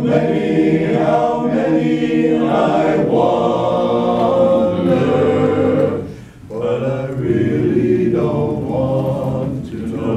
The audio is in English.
many, how many I wonder, but I really don't want to know.